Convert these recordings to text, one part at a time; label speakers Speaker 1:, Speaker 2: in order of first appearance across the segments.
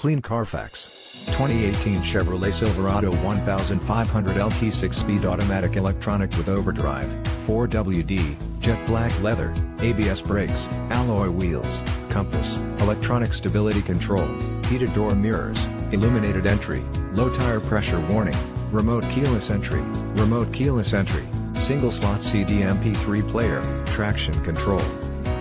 Speaker 1: Clean Carfax. 2018 Chevrolet Silverado 1500 LT 6-speed automatic electronic with overdrive, 4WD, jet black leather, ABS brakes, alloy wheels, compass, electronic stability control, heated door mirrors, illuminated entry, low tire pressure warning, remote keyless entry, remote keyless entry, single slot CD MP3 player, traction control.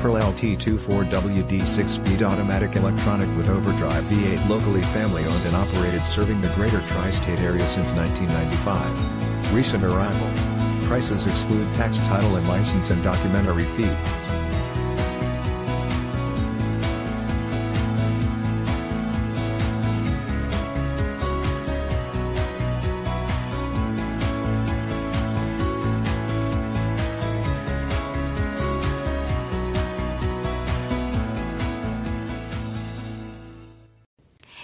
Speaker 1: Pearl LT24WD 6-speed automatic electronic with overdrive V8 locally family owned and operated serving the greater tri-state area since 1995. Recent arrival. Prices exclude tax title and license and documentary fee.